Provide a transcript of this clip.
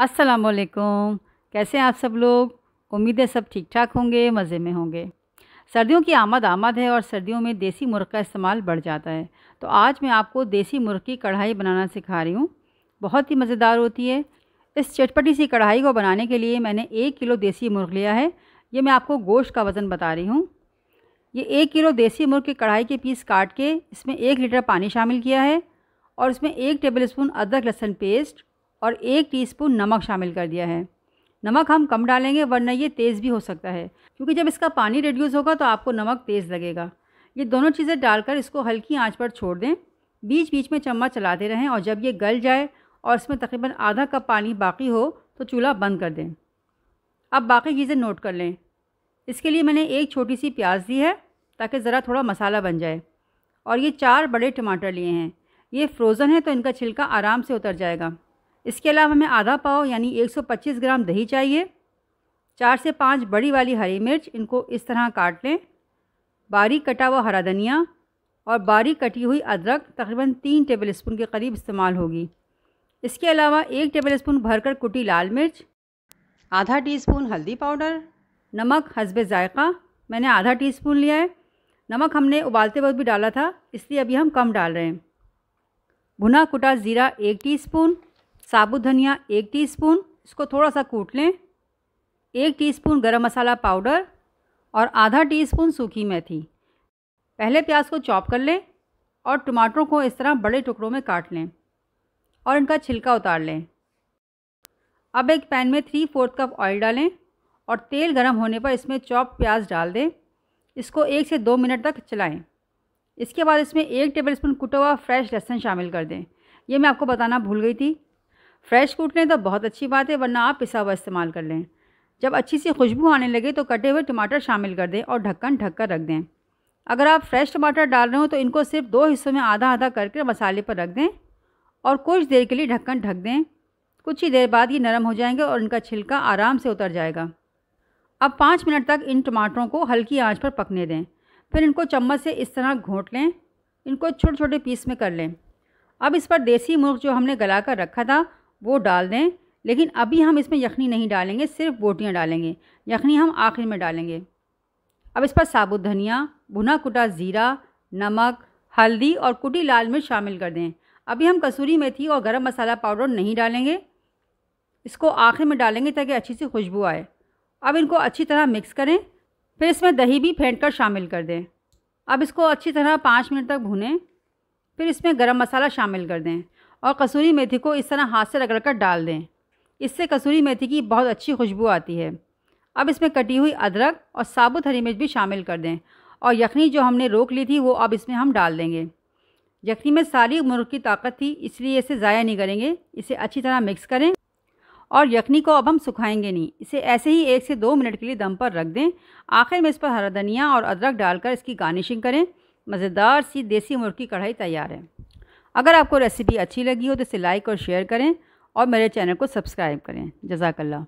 असलकुम कैसे हैं आप सब लोग? उम्मीद है सब ठीक ठाक होंगे, मज़े में होंगे। सर्दियों की आमद आमद है और सर्दियों में देसी मुर्ग का इस्तेमाल बढ़ जाता है। तो आज मैं आपको देसी मुर्ग की कढ़ाई बनाना सिखा रही हूँ। बहुत ही मज़ेदार होती है। इस चटपटी सी कढ़ाई को बनाने के लिए मैंने एक किलो देसी मुर्ग लिया है। ये मैं आपको गोश्त का वज़न बता रही हूँ। ये एक किलो देसी मुर्ग की कढ़ाई के पीस काट के इसमें एक लीटर पानी शामिल किया है और इसमें एक टेबल स्पून अदरक लहसुन पेस्ट और एक टीस्पून नमक शामिल कर दिया है। नमक हम कम डालेंगे, वरना ये तेज़ भी हो सकता है। क्योंकि जब इसका पानी रिड्यूस होगा तो आपको नमक तेज़ लगेगा। ये दोनों चीज़ें डालकर इसको हल्की आँच पर छोड़ दें। बीच बीच में चम्मच चलाते रहें और जब ये गल जाए और इसमें तकरीबन आधा कप पानी बाकी हो तो चूल्हा बंद कर दें। अब बाकी चीज़ें नोट कर लें। इसके लिए मैंने एक छोटी सी प्याज दी है ताकि ज़रा थोड़ा मसाला बन जाए। और ये चार बड़े टमाटर लिए हैं। ये फ्रोज़न है तो इनका छिलका आराम से उतर जाएगा। इसके अलावा हमें आधा पाव यानी 125 ग्राम दही चाहिए। चार से पाँच बड़ी वाली हरी मिर्च, इनको इस तरह काट लें। बारीक कटा हुआ हरा धनिया और बारीक कटी हुई अदरक तकरीबन तीन टेबल स्पून के करीब इस्तेमाल होगी। इसके अलावा एक टेबल स्पून भरकर कुटी लाल मिर्च, आधा टी स्पून हल्दी पाउडर, नमक हसब ज़ायक़ा, मैंने आधा टी स्पून लिया है। नमक हमने उबालते वक्त भी डाला था, इसलिए अभी हम कम डाल रहे हैं। भुना कुटा ज़ीरा एक टीस्पून साबुत धनिया एक टीस्पून, इसको थोड़ा सा कूट लें। एक टीस्पून गरम मसाला पाउडर और आधा टीस्पून सूखी मेथी। पहले प्याज को चॉप कर लें और टमाटरों को इस तरह बड़े टुकड़ों में काट लें और इनका छिलका उतार लें। अब एक पैन में थ्री फोर्थ कप ऑयल डालें और तेल गर्म होने पर इसमें चॉप प्याज डाल दें। इसको एक से दो मिनट तक चलाएँ। इसके बाद इसमें एक टेबलस्पून कुटा हुआ फ्रेश लहसुन शामिल कर दें। ये मैं आपको बताना भूल गई थी। फ्रेश कूट लें तो बहुत अच्छी बात है, वरना आप पिसा हुआ इस्तेमाल कर लें। जब अच्छी सी खुशबू आने लगे तो कटे हुए टमाटर शामिल कर दें और ढक्कन ढक कर रख दें। अगर आप फ्रेश टमाटर डाल रहे हो तो इनको सिर्फ़ दो हिस्सों में आधा आधा करके मसाले पर रख दें और कुछ देर के लिए ढक्कन ढक दें। कुछ ही देर बाद ये नरम हो जाएँगे और इनका छिलका आराम से उतर जाएगा। अब पाँच मिनट तक इन टमाटरों को हल्की आँच पर पकने दें। फिर इनको चम्मच से इस तरह घोंट लें। इनको छोटे छोटे पीस में कर लें। अब इस पर देसी मुर्ग जो हमने गला कर रखा था वो डाल दें, लेकिन अभी हम इसमें यखनी नहीं डालेंगे, सिर्फ़ बोटियाँ डालेंगे। यखनी हम आखिर में डालेंगे। अब इस पर साबुत धनिया, भुना कुटा ज़ीरा, नमक, हल्दी और कुटी लाल मिर्च शामिल कर दें। अभी हम कसूरी मेथी और गरम मसाला पाउडर नहीं डालेंगे। इसको आखिर में डालेंगे ताकि अच्छी सी खुशबू आए। अब इनको अच्छी तरह मिक्स करें, फिर इसमें दही भी फेंट कर शामिल कर दें। अब इसको अच्छी तरह पाँच मिनट तक भुनें, फिर इसमें गरम मसाला शामिल कर दें। और कसूरी मेथी को इस तरह हाथ से रगड़ कर डाल दें। इससे कसूरी मेथी की बहुत अच्छी खुशबू आती है। अब इसमें कटी हुई अदरक और साबुत हरी मिर्च भी शामिल कर दें और यखनी जो हमने रोक ली थी, वो अब इसमें हम डाल देंगे। यखनी में सारी मुर्ग की ताकत थी, इसलिए इसे ज़ाया नहीं करेंगे। इसे अच्छी तरह मिक्स करें और यखनी को अब हम सुखाएँगे नहीं। इसे ऐसे ही एक से दो मिनट के लिए दम पर रख दें। आखिर में इस पर हरा धनिया और अदरक डालकर इसकी गार्निशिंग करें। मज़ेदार सी देसी मुर्ग की कढ़ाई तैयार है। अगर आपको रेसिपी अच्छी लगी हो तो इसे लाइक और शेयर करें और मेरे चैनल को सब्सक्राइब करें। जजाकल्ला।